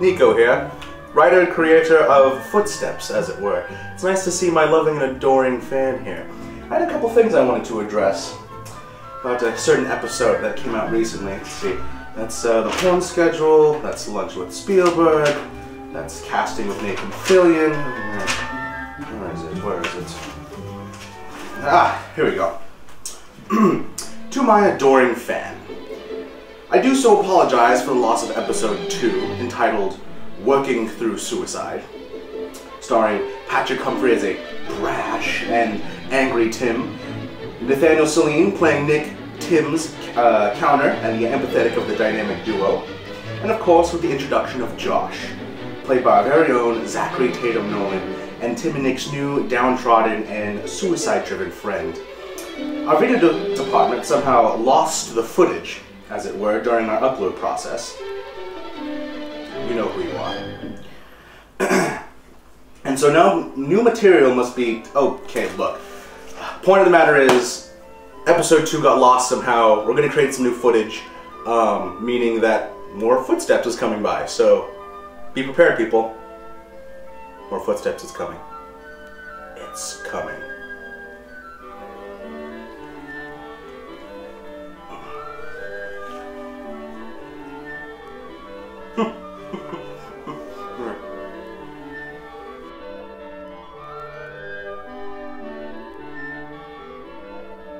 Nikko here, writer and creator of Footsteps, as it were. It's nice to see my loving and adoring fan here. I had a couple things I wanted to address about a certain episode that came out recently. Let's see. That's uh, the porn schedule, that's lunch with Spielberg, that's casting with Nathan Fillion. Where is it? Where is it? Ah, here we go. to my adoring fan, I do so apologize for the loss of episode 2, entitled Working Through Suicide, starring Patrick Humphrey as a brash and angry Tim, Nathaniel Saline playing Nick, Tim's uh, counter and the empathetic of the dynamic duo, and of course with the introduction of Josh, played by our very own Zachary Tatum Nolan, and Tim and Nick's new downtrodden and suicide-driven friend. Our video de department somehow lost the footage as it were, during our upload process. You know who you are. and so now new material must be, okay, look. Point of the matter is, episode 2 got lost somehow. We're to create some new footage, um, meaning that more footsteps is coming by. So be prepared, people. More footsteps is coming. It's coming. Hmm.